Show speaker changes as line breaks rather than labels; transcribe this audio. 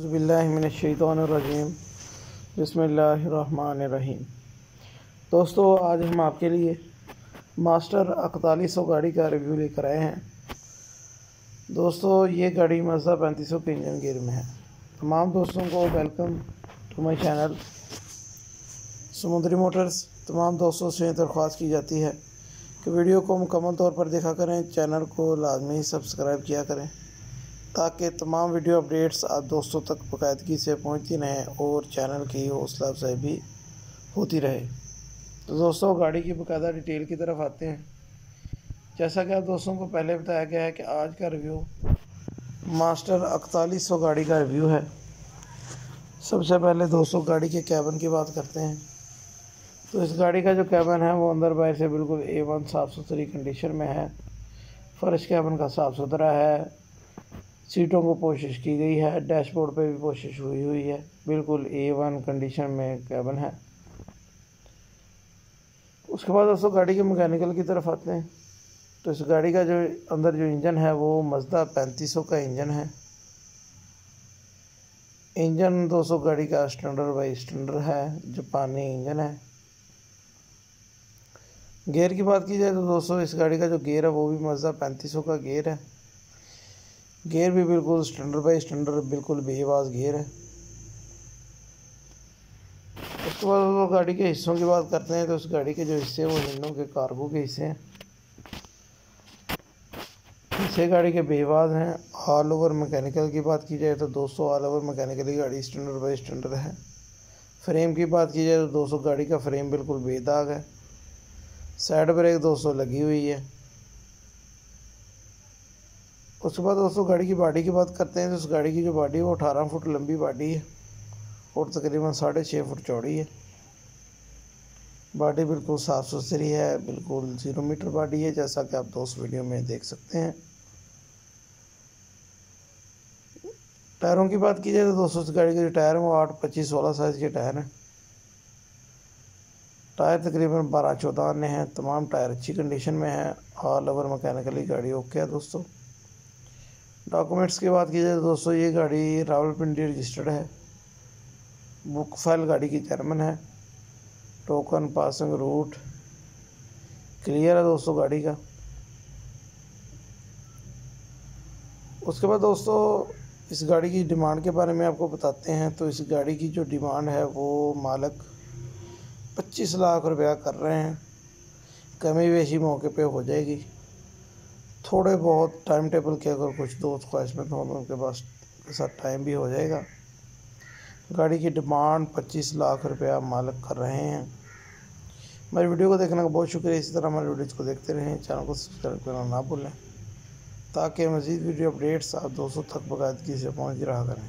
बिल्लाशैतरजीम बसमीम दोस्तों, आज हम आपके लिए मास्टर इकतालीस सौ गाड़ी का रिव्यू लेकर आए हैं। दोस्तों, ये गाड़ी मज़ा पैंतीस सौ के इंजन गेयर में है। तमाम दोस्तों को welcome to my channel Samundri motors. तमाम दोस्तों से दरख्वास्त की जाती है कि वीडियो को मुकम्मल तौर पर देखा करें, चैनल को लाजमी सब्सक्राइब किया करें। ताकि तमाम वीडियो अपडेट्स आप दोस्तों तक बाकायदगी से पहुँचती रहें और चैनल की हौसला अफजाई भी होती रहे। तो दोस्तों, गाड़ी की बाकायदा डिटेल की तरफ़ आते हैं। जैसा कि आप दोस्तों को पहले बताया गया है कि आज का रिव्यू मास्टर इकतालीस सौ गाड़ी का रिव्यू है। सबसे पहले दोस्तों, गाड़ी के कैबन की बात करते हैं। तो इस गाड़ी का जो कैबन है, वो अंदर बाहर से बिल्कुल ए वन साफ़ सुथरी कंडीशन में है। फ़र्श कैबन का साफ़ सुथरा है। सीटों को कोशिश की गई है, डैशबोर्ड पे भी कोशिश हुई हुई है। बिल्कुल ए वन कंडीशन में कैबन है। उसके बाद दोस्तों गाड़ी के मैकेनिकल की तरफ़ आते हैं। तो इस गाड़ी का जो अंदर जो इंजन है, वो मजदा पैंतीस का इंजन है। इंजन 200 गाड़ी का स्टैंडर्ड बाई स्टैंडर्ड है, जापानी इंजन है। गेयर की बात की जाए तो दोस्तों इस गाड़ी का जो गेयर है, वो भी मजदा पैंतीस का गेयर है। गेयर भी बिल्कुल स्टैंडर्ड बाई स्टैंडर्ड बिल्कुल बेवाज गेयर है। उसके बाद वो गाड़ी के हिस्सों की बात करते हैं तो उस गाड़ी के जो हिस्से हैं, वो हिंदों के कार्गो के हिस्से हैं। हिस्से गाड़ी के बेवाज हैं। ऑल ओवर मैकेनिकल की बात की जाए तो 200 ऑल ओवर मैकेनिकली गाड़ी स्टैंडर्ड बाई स्टैंडर्ड है। फ्रेम की बात की जाए तो 200 गाड़ी का फ्रेम बिल्कुल बेदाग है। साइड ब्रेक 200 लगी हुई है। उसके बाद दोस्तों गाड़ी की बॉडी की बात करते हैं। तो उस गाड़ी की जो बॉडी है, वो अठारह फुट लंबी बॉडी है और तकरीबन साढ़े छः फुट चौड़ी है। बॉडी बिल्कुल साफ़ सुथरी है, बिल्कुल ज़ीरो मीटर बॉडी है, जैसा कि आप दोस्त वीडियो में देख सकते हैं। टायरों की बात की जाए तो दोस्तों इस गाड़ी के जो टायर हैं, वो आठ, पच्चीस, सोलह साइज़ के टायर हैं। टायर तकरीबन बारह, चौदह आने हैं, तमाम टायर अच्छी कंडीशन में हैं ऑल ओवर मैकेनिकली गाड़ी ओके है दोस्तों। डॉक्यूमेंट्स की बात की जाए तो दोस्तों, ये गाड़ी रावलपिंडी रजिस्टर्ड है। बुक फ़ाइल गाड़ी की जर्मन है। टोकन पासिंग रूट क्लियर है दोस्तों गाड़ी का। उसके बाद दोस्तों, इस गाड़ी की डिमांड के बारे में आपको बताते हैं। तो इस गाड़ी की जो डिमांड है, वो मालक पच्चीस लाख रुपया कर रहे हैं। कमी बेशी मौके पे हो जाएगी। थोड़े बहुत टाइम टेबल के अगर कुछ दोस्त ख्वाहिशमंद हों तो उनके पास के साथ टाइम भी हो जाएगा। गाड़ी की डिमांड पच्चीस लाख रुपया मालिक कर रहे हैं। हमारी वीडियो को देखने का बहुत शुक्रिया। इसी तरह हमारे वीडियोज़ को देखते रहें। चैनल को सब्सक्राइब करना ना भूलें, ताकि मज़ीद वीडियो अपडेट्स आप दोस्तों तक बाकायदगी से पहुँच रहा करें।